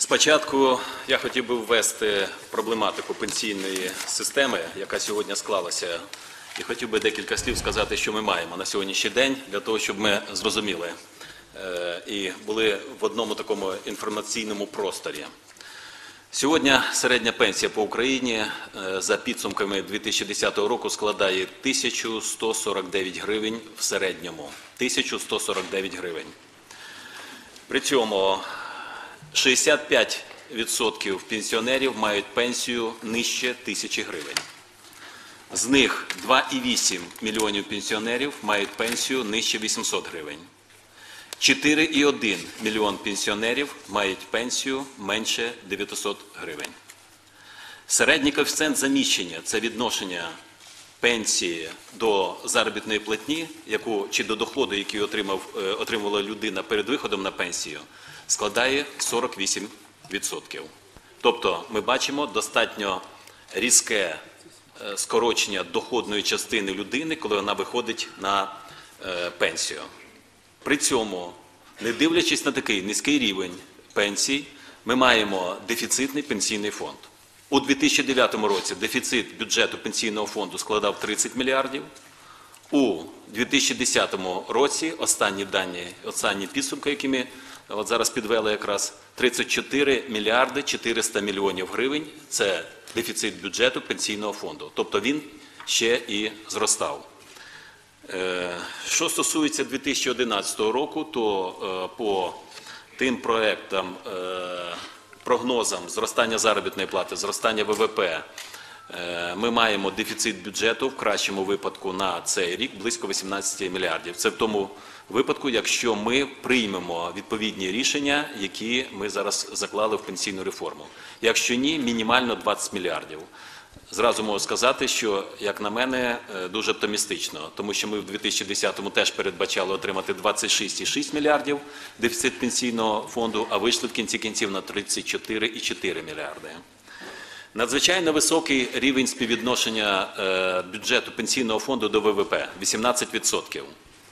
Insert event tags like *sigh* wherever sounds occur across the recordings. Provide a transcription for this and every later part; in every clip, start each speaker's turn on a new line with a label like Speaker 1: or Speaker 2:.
Speaker 1: Спочатку я хотів би ввести проблематику пенсійної системи, яка сьогодні склалася, і хотів би декілька слів сказати, що ми маємо на сьогоднішній день, для того, щоб ми зрозуміли е, і були в одному такому інформаційному просторі. Сьогодні середня пенсія по Україні е, за підсумками 2010 року складає 1149 гривень в середньому. 1149 гривень. При цьому 65% пенсіонерів мають пенсію нижче тисячі гривень. З них 2,8 мільйонів пенсіонерів мають пенсію нижче 800 гривень. 4,1 мільйон пенсіонерів мають пенсію менше 900 гривень. Середній коефіцієнт заміщення це відношення пенсії до заробітної платні, яку чи до доходу, який отримав, е, отримувала людина перед виходом на пенсію, складає 48%. Тобто ми бачимо достатньо різке е, скорочення доходної частини людини, коли вона виходить на е, пенсію. При цьому, не дивлячись на такий низький рівень пенсій, ми маємо дефіцитний пенсійний фонд. У 2009 році дефіцит бюджету пенсійного фонду складав 30 мільярдів. У 2010 році останні дані, останні підсумки, які ми от зараз підвели якраз 34 мільярди 400 мільйонів гривень. Це дефіцит бюджету пенсійного фонду. Тобто він ще і зростав. Е, Що стосується 2011 року, то е, по тим проектам, е, прогнозам зростання заробітної плати, зростання ВВП, ми маємо дефіцит бюджету в кращому випадку на цей рік близько 18 мільярдів. Це в тому випадку, якщо ми приймемо відповідні рішення, які ми зараз заклали в пенсійну реформу. Якщо ні, мінімально 20 мільярдів. Зразу можу сказати, що, як на мене, е, дуже оптимістично, тому що ми в 2010-му теж передбачали отримати 26,6 мільярдів дефіцит пенсійного фонду, а вийшли в кінці кінців на 34,4 мільярди. Надзвичайно високий рівень співвідношення е, бюджету пенсійного фонду до ВВП 18%.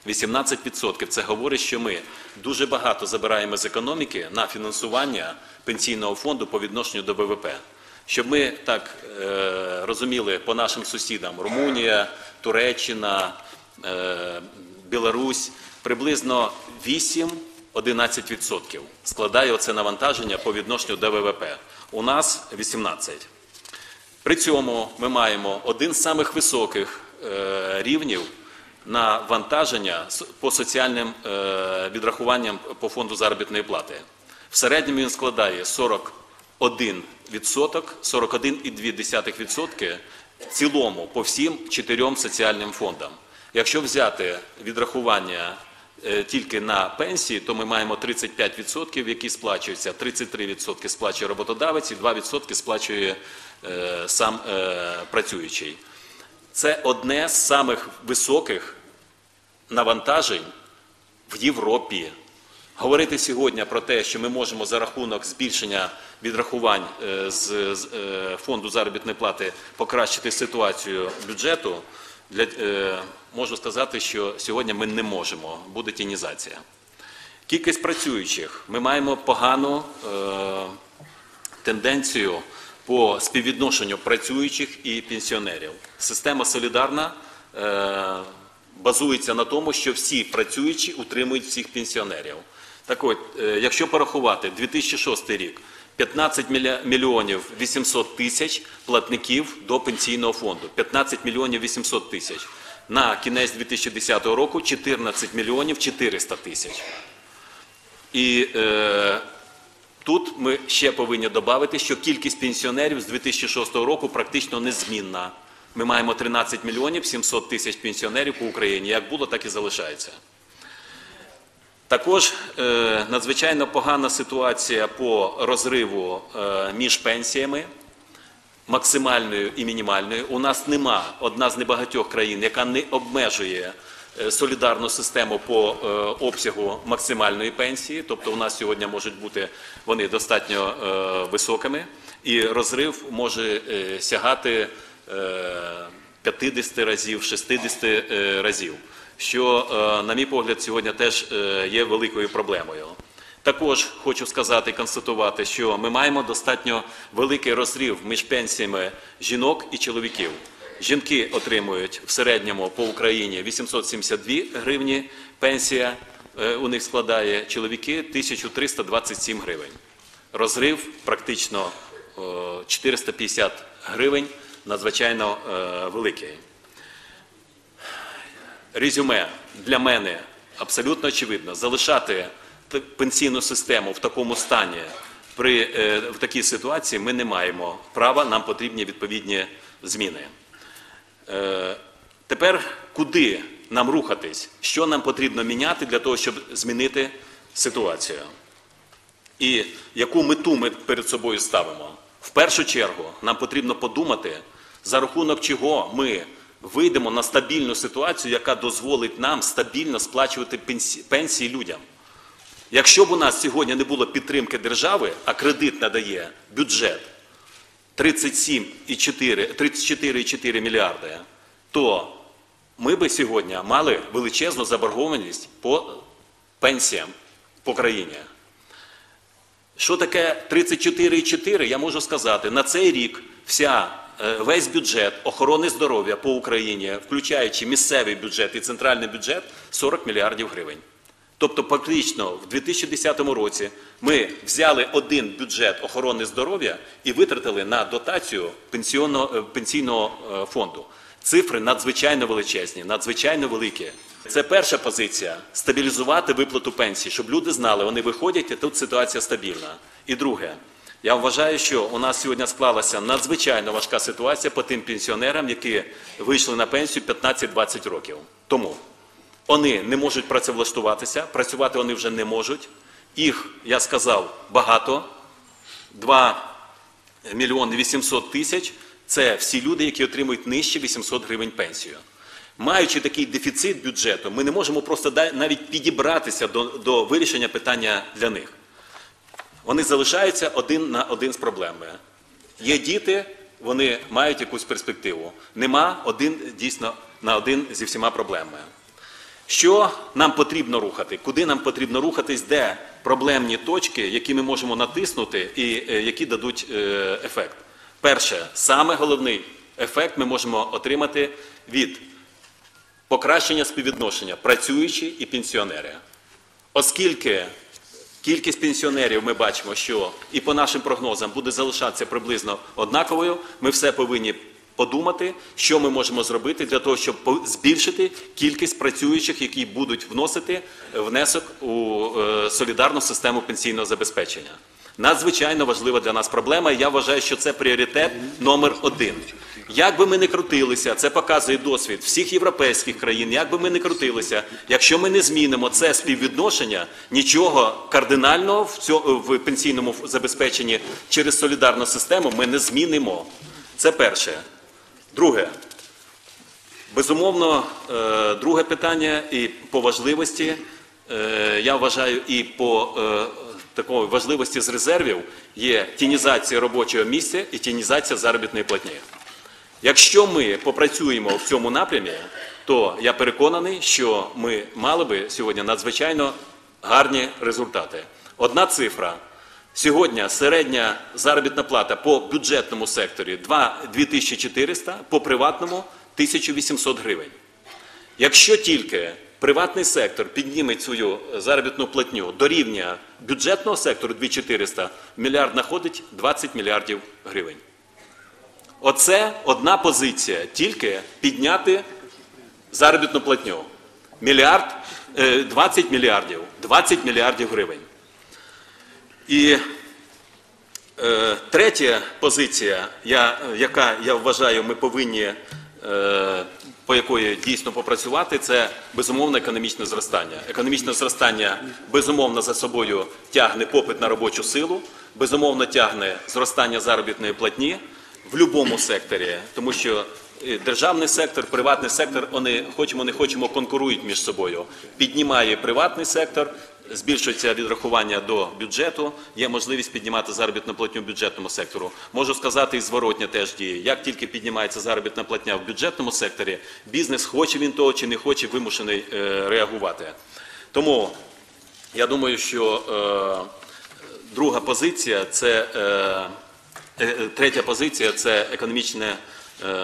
Speaker 1: 18% це говорить, що ми дуже багато забираємо з економіки на фінансування пенсійного фонду по відношенню до ВВП. Щоб ми так е, розуміли по нашим сусідам Румунія, Туреччина, е, Білорусь приблизно 8-11% складає оце навантаження по відношенню до ВВП. У нас 18%. При цьому ми маємо один з самих високих е, рівнів навантаження с- по соціальним е, відрахуванням по фонду заробітної плати. В середньому він складає 41 відсоток, 41,2% в цілому по всім чотирьом соціальним фондам. Якщо взяти відрахування тільки на пенсії, то ми маємо 35%, які сплачуються, 33% сплачує роботодавець і 2% сплачує е, сам е, працюючий. Це одне з самих високих навантажень в Європі. Говорити сьогодні про те, що ми можемо за рахунок збільшення відрахувань е, з е, фонду заробітної плати покращити ситуацію бюджету, для, е, можу сказати, що сьогодні ми не можемо, буде тінізація. Кількість працюючих. Ми маємо погану е, тенденцію по співвідношенню працюючих і пенсіонерів. Система солідарна е, базується на тому, що всі працюючі утримують всіх пенсіонерів. Так от, е, якщо порахувати 2006 рік, 15 мільйонів 800 тисяч платників до пенсійного фонду. 15 мільйонів 800 тисяч. На кінець 2010 року 14 мільйонів 400 тисяч. І е, тут ми ще повинні додати, що кількість пенсіонерів з 2006 року практично незмінна. Ми маємо 13 мільйонів 700 тисяч пенсіонерів по Україні. Як було, так і залишається. Також е, надзвичайно погана ситуація по розриву е, між пенсіями максимальною і мінімальною. У нас нема одна з небагатьох країн, яка не обмежує е, солідарну систему по е, обсягу максимальної пенсії. Тобто у нас сьогодні можуть бути вони достатньо е, високими, і розрив може сягати е, 50 разів, 60 е, разів, що, на мій погляд, сьогодні теж є великою проблемою. Також хочу сказати і констатувати, що ми маємо достатньо великий розрив між пенсіями жінок і чоловіків. Жінки отримують в середньому по Україні 872 гривні, пенсія е, у них складає, чоловіки 1327 гривень. Розрив практично е, 450 гривень, надзвичайно е, великий. Резюме для мене абсолютно очевидно. Залишати пенсійну систему в такому стані при е, в такій ситуації ми не маємо права. Нам потрібні відповідні зміни. Е, Тепер куди нам рухатись? Що нам потрібно міняти для того, щоб змінити ситуацію? І яку мету ми перед собою ставимо? В першу чергу нам потрібно подумати, за рахунок чого ми вийдемо на стабільну ситуацію, яка дозволить нам стабільно сплачувати пенсії людям. Якщо б у нас сьогодні не було підтримки держави, а кредит надає бюджет 37,4 34,4 мільярди, то ми би сьогодні мали величезну заборгованість по пенсіям по країні. Що таке 34,4, я можу сказати, на цей рік вся, е, весь бюджет охорони здоров'я по Україні, включаючи місцевий бюджет і центральний бюджет, 40 мільярдів гривень. Тобто, фактично, в 2010 році ми взяли один бюджет охорони здоров'я і витратили на дотацію пенсійного, е, пенсійного е, фонду. Цифри надзвичайно величезні, надзвичайно великі. Це перша позиція стабілізувати виплату пенсій, щоб люди знали, вони виходять, і тут ситуація стабільна. І друге, я вважаю, що у нас сьогодні склалася надзвичайно важка ситуація по тим пенсіонерам, які вийшли на пенсію 15-20 років. Тому вони не можуть працевлаштуватися, працювати вони вже не можуть. Їх, я сказав, багато. 2 мільйони 800 тисяч це всі люди, які отримують нижче 800 гривень пенсію. Маючи такий дефіцит бюджету, ми не можемо просто навіть підібратися до, до вирішення питання для них. Вони залишаються один на один з проблемами. Є діти, вони мають якусь перспективу. Нема один дійсно на один зі всіма проблемами. Що нам потрібно рухати? Куди нам потрібно рухатись, де проблемні точки, які ми можемо натиснути і е, які дадуть е, ефект? Перше, саме головний ефект ми можемо отримати від покращення співвідношення працюючі і пенсіонери. Оскільки кількість пенсіонерів ми бачимо, що і по нашим прогнозам буде залишатися приблизно однаковою, ми все повинні подумати, що ми можемо зробити для того, щоб збільшити кількість працюючих, які будуть вносити внесок у е, солідарну систему пенсійного забезпечення. Надзвичайно важлива для нас проблема, і я вважаю, що це пріоритет номер один. Як би ми не крутилися, це показує досвід всіх європейських країн. Як би ми не крутилися, якщо ми не змінимо це співвідношення, нічого кардинального в цьому в пенсійному забезпеченні через солідарну систему ми не змінимо. Це перше. Друге, безумовно, е, друге питання і по важливості, е, я вважаю, і по е, такої важливості з резервів є тінізація робочого місця і тінізація заробітної платні. Якщо ми попрацюємо в цьому напрямі, то я переконаний, що ми мали би сьогодні надзвичайно гарні результати. Одна цифра. Сьогодні середня заробітна плата по бюджетному секторі 2 2400, по приватному 1800 гривень. Якщо тільки приватний сектор підніме свою заробітну платню до рівня бюджетного сектору 2400, мільярд знаходить 20 мільярдів гривень. Оце одна позиція, тільки підняти заробітну платню. Мільярд, е, 20 мільярдів, 20 мільярдів гривень. І е, третя позиція, я, яка я вважаю, ми повинні, е, по якої дійсно попрацювати, це безумовне економічне зростання. Економічне зростання безумовно за собою тягне попит на робочу силу, безумовно тягне зростання заробітної платні в будь-якому секторі, тому що е, державний сектор, приватний сектор, вони хочемо не хочемо конкурують між собою. Піднімає приватний сектор, збільшується відрахування до бюджету, є можливість піднімати заробітну платню в бюджетному сектору. Можу сказати, і зворотня теж діє. Як тільки піднімається заробітна платня в бюджетному секторі, бізнес хоче він того чи не хоче, вимушений е, реагувати. Тому Я думаю, що е, друга позиція це е, третя позиція це економічне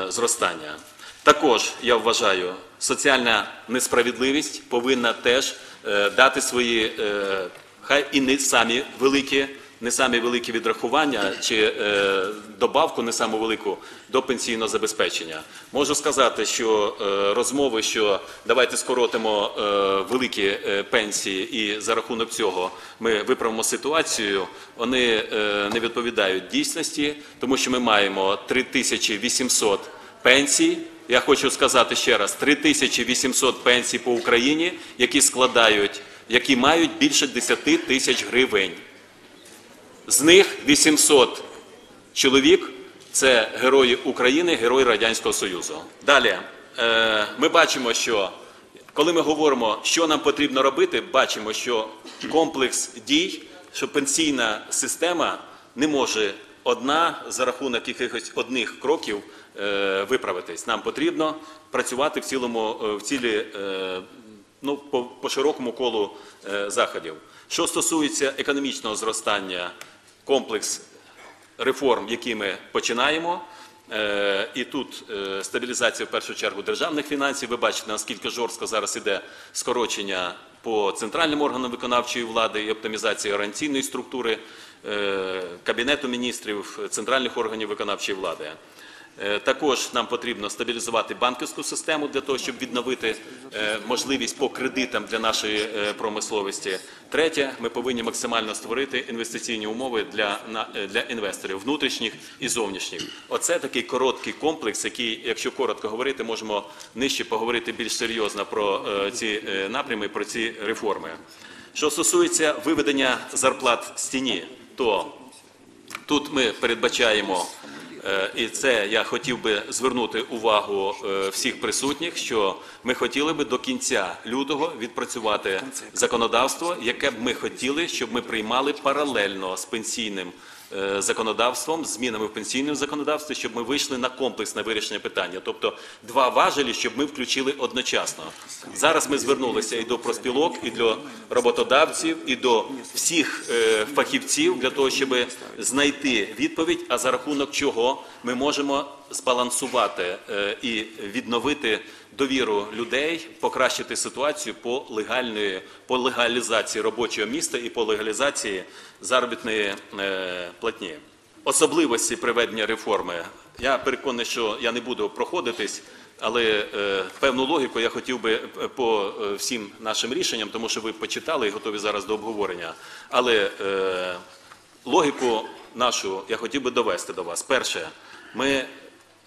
Speaker 1: зростання. Також я вважаю, соціальна несправедливість повинна теж е, дати свої, е, хай і не самі великі, не самі великі відрахування чи е, добавку не саму велику до пенсійного забезпечення. Можу сказати, що розмови, що давайте скоротимо великі пенсії і за рахунок цього ми виправимо ситуацію, вони не відповідають дійсності, тому що ми маємо 3800 пенсій. Я хочу сказати ще раз: 3800 пенсій по Україні, які складають, які мають більше 10 тисяч гривень. З них 800 чоловік це герої України, герої Радянського Союзу. Далі е, ми бачимо, що коли ми говоримо, що нам потрібно робити, бачимо, що комплекс дій, що пенсійна система не може одна за рахунок якихось одних кроків е, виправитись. Нам потрібно працювати в цілому е, в цілі. е, ну, по, по широкому колу заходів. Що стосується економічного зростання, комплекс реформ, які ми починаємо. Е, І тут е, стабілізація в першу чергу державних фінансів. Ви бачите, наскільки жорстко зараз іде скорочення по центральним органам виконавчої влади і оптимізація гарантійної структури е, Кабінету міністрів, центральних органів виконавчої влади. Е, Також нам потрібно стабілізувати банківську систему для того, щоб відновити е, можливість по кредитам для нашої е, промисловості. Третє, ми повинні максимально створити інвестиційні умови для, для інвесторів внутрішніх і зовнішніх. Оце такий короткий комплекс, який, якщо коротко говорити, можемо нижче поговорити більш серйозно про ці напрями, про ці реформи. Що стосується виведення зарплат з тіні, то Тут ми передбачаємо, і це я хотів би звернути увагу е, всіх присутніх, що ми хотіли би до кінця лютого відпрацювати законодавство, яке б ми хотіли, щоб ми приймали паралельно з пенсійним е, законодавством, змінами в пенсійному законодавстві, щоб ми вийшли на комплексне вирішення питання. Тобто два важелі, щоб ми включили одночасно. Зараз ми звернулися і до проспілок, і до роботодавців, і до всіх е, фахівців для того, щоб знайти відповідь, а за рахунок чого ми можемо збалансувати е, і відновити довіру людей, покращити ситуацію по легальної по легалізації робочого міста і по легалізації заробітної е, платні. Особливості приведення реформи. Я переконаний, що я не буду проходитись, але е, певну логіку я хотів би е, по е, всім нашим рішенням, тому що ви почитали і готові зараз до обговорення. Але е, логіку нашу я хотів би довести до вас. Перше, ми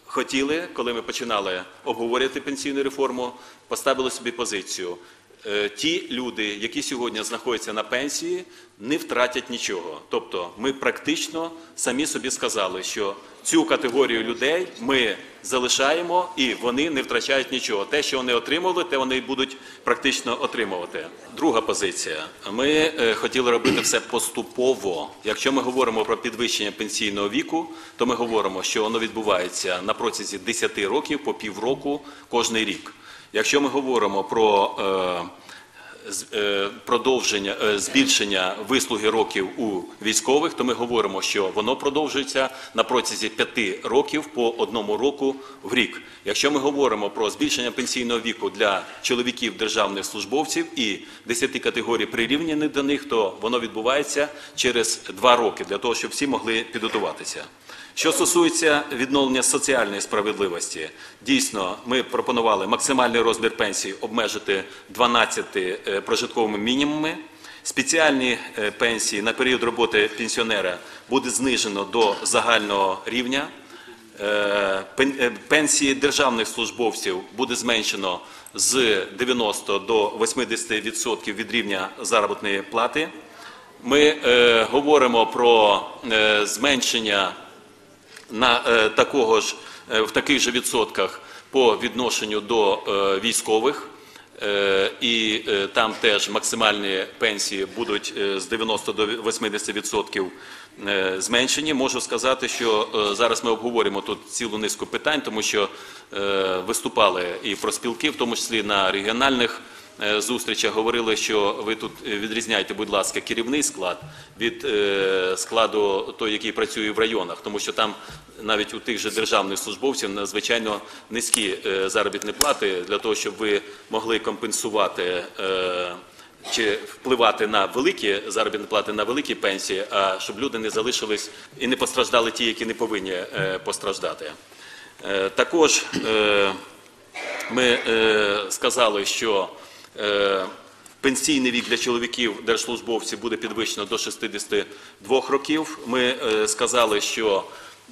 Speaker 1: хотіли, коли ми починали обговорювати пенсійну реформу, поставили собі позицію. Е, Ті люди, які сьогодні знаходяться на пенсії, не втратять нічого. Тобто, ми практично самі собі сказали, що цю категорію людей ми залишаємо і вони не втрачають нічого. Те, що вони отримували, те вони будуть практично отримувати. Друга позиція. Ми е, хотіли робити все поступово. Якщо ми говоримо про підвищення пенсійного віку, то ми говоримо, що воно відбувається на протязі 10 років по півроку кожний рік. Якщо ми говоримо про е, продовження е, збільшення вислуги років у військових, то ми говоримо, що воно продовжується на протязі п'яти років по одному року в рік. Якщо ми говоримо про збільшення пенсійного віку для чоловіків державних службовців і 10 категорій прирівняних до них, то воно відбувається через два роки для того, щоб всі могли підготуватися. Що стосується відновлення соціальної справедливості, дійсно ми пропонували максимальний розмір пенсії обмежити 12 е, прожитковими мінімумами. Спеціальні е, пенсії на період роботи пенсіонера буде знижено до загального рівня. Е, пен- Пенсії державних службовців буде зменшено з 90 до 80% від рівня заробітної плати. Ми говоримо про е, зменшення на е, такого ж е, в таких же відсотках по відношенню до е, військових. І там теж максимальні пенсії будуть з 90 до 80% е, зменшені. Можу сказати, що зараз ми обговорюємо тут цілу низку питань, тому що виступали і профспілки, в тому числі на регіональних зустрічах говорили, що ви тут е, відрізняєте, будь ласка, керівний склад від е, складу той, який працює в районах, тому що там навіть у тих же державних службовців надзвичайно низькі е, заробітні плати для того, щоб ви могли компенсувати. е, чи впливати на великі заробітні плати, на великі пенсії, а щоб люди не залишились і не постраждали ті, які не повинні е, постраждати. Е, Також е, ми е, сказали, що е, пенсійний вік для чоловіків держслужбовців буде підвищено до 62 років. Ми е, сказали, що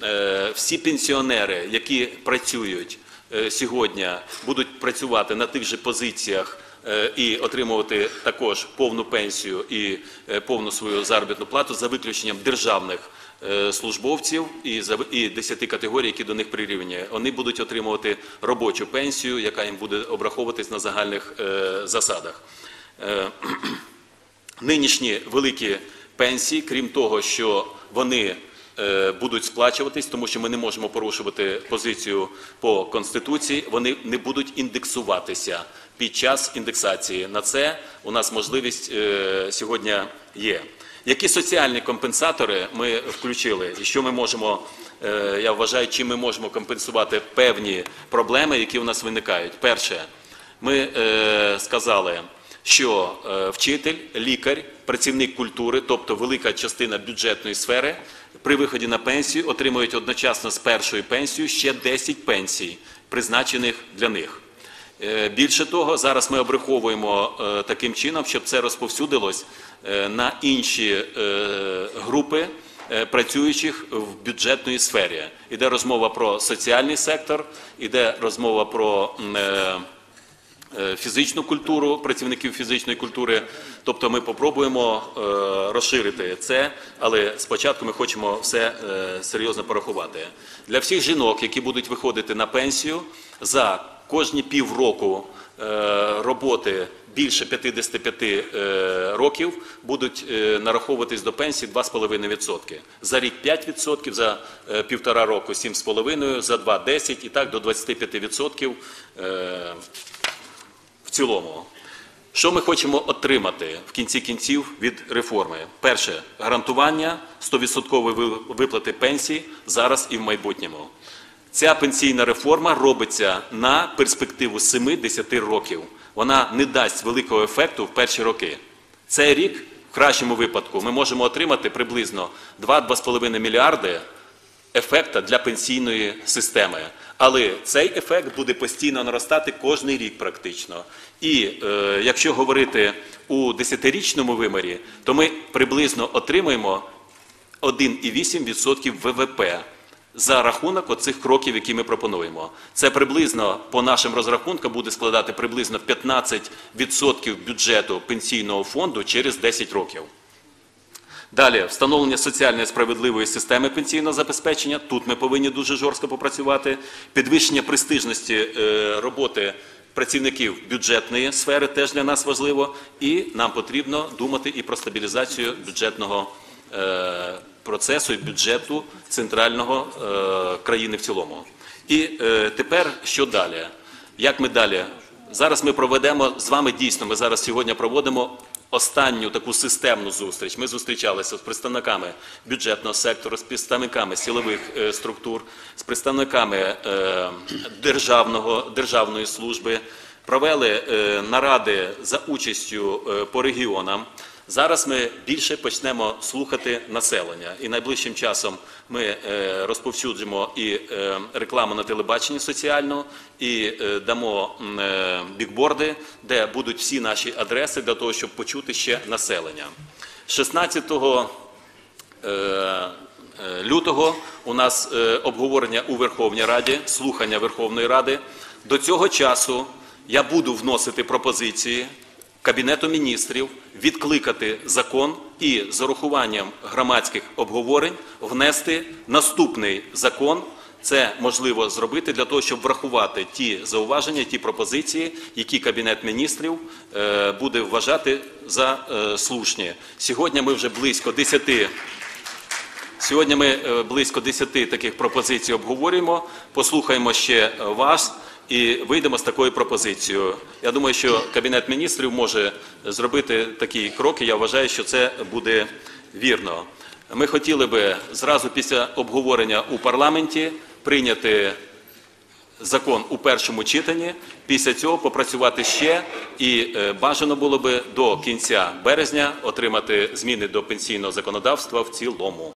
Speaker 1: е, всі пенсіонери, які працюють е, сьогодні, будуть працювати на тих же позиціях е, і отримувати також повну пенсію і е, повну свою заробітну плату за виключенням державних е, службовців і і 10 категорій, які до них прирівняні. Вони будуть отримувати робочу пенсію, яка їм буде обраховуватись на загальних е, засадах. Е, *clears throat* Нинішні великі пенсії, крім того, що вони е, будуть сплачуватись, тому що ми не можемо порушувати позицію по конституції, вони не будуть індексуватися під час індексації. На це у нас можливість е, сьогодні є. Які соціальні компенсатори ми включили, і що ми можемо, е, я вважаю, чим ми можемо компенсувати певні проблеми, які у нас виникають. Перше, ми е, сказали, що е, вчитель, лікар, працівник культури, тобто велика частина бюджетної сфери, при виході на пенсію отримують одночасно з першою пенсією ще 10 пенсій, призначених для них. Е, Більше того, зараз ми обраховуємо е, таким чином, щоб це розповсюдилось е, на інші групи працюючих в бюджетної сфері. Іде розмова про соціальний сектор, іде розмова про фізичну культуру, працівників фізичної культури. Тобто ми попробуємо е, розширити це, але спочатку ми хочемо все серйозно порахувати. Для всіх жінок, які будуть виходити на пенсію, за кожні півроку е, роботи більше 55 е, років будуть е, нараховуватись до пенсії 2,5%. За рік 5%, за півтора року 7,5%, за два 10% і так до 25% е, в цілому. Що ми хочемо отримати в кінці кінців від реформи? Перше гарантування 100% виплати пенсії зараз і в майбутньому. Ця пенсійна реформа робиться на перспективу 7-10 років. Вона не дасть великого ефекту в перші роки. Цей рік, в кращому випадку, ми можемо отримати приблизно 2-2,5 мільярди ефекта для пенсійної системи. Але цей ефект буде постійно наростати кожний рік практично. І е, якщо говорити у 10-річному вимірі, то ми приблизно отримаємо 1,8% ВВП за рахунок оцих кроків, які ми пропонуємо. Це приблизно, по нашим розрахункам, буде складати приблизно 15% бюджету пенсійного фонду через 10 років. Далі встановлення соціальної справедливої системи пенсійного забезпечення. Тут ми повинні дуже жорстко попрацювати. Підвищення престижності е, роботи працівників бюджетної сфери теж для нас важливо. І нам потрібно думати і про стабілізацію бюджетного е, процесу і бюджету центрального е, країни в цілому. І е, тепер що далі? Як ми далі? Зараз ми проведемо з вами дійсно. Ми зараз сьогодні проводимо останню таку системну зустріч. Ми зустрічалися з представниками бюджетного сектору, з представниками силових е, структур, з представниками державного, державної служби, провели наради за участю по регіонам. Зараз ми більше почнемо слухати населення, і найближчим часом ми е, розповсюджимо і е, рекламу на телебаченні соціальну, і е, дамо бікборди, де будуть всі наші адреси для того, щоб почути ще населення. 16 е, е, лютого у нас обговорення у Верховній Раді, слухання Верховної Ради. До цього часу я буду вносити пропозиції Кабінету міністрів відкликати закон і з урахуванням громадських обговорень внести наступний закон. Це можливо зробити для того, щоб врахувати ті зауваження, ті пропозиції, які Кабінет міністрів е, буде вважати за е, слушні. Сьогодні ми вже близько 10 Сьогодні ми е, близько 10 таких пропозицій обговорюємо, послухаємо ще вас. І вийдемо з такою пропозицією. Я думаю, що Кабінет міністрів може зробити такі кроки. Я вважаю, що це буде вірно. Ми хотіли би зразу після обговорення у парламенті прийняти закон у першому читанні, після цього попрацювати ще і е, бажано було би до кінця березня отримати зміни до пенсійного законодавства в цілому.